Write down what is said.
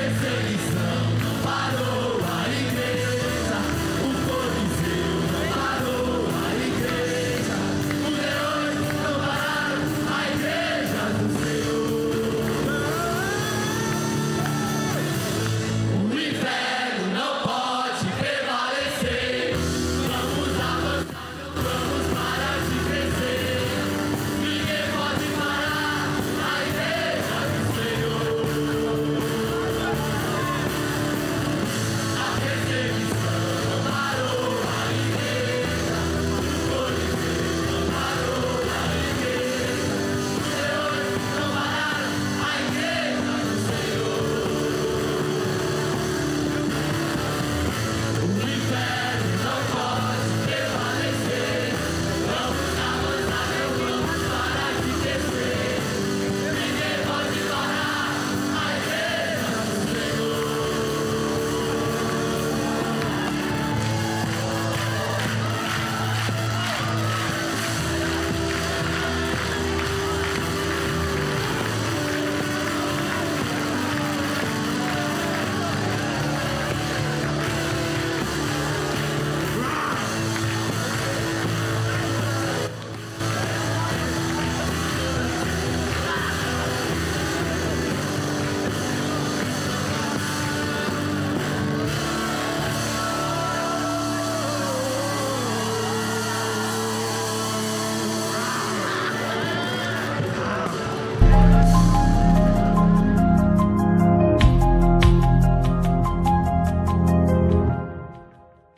perseguição não parou.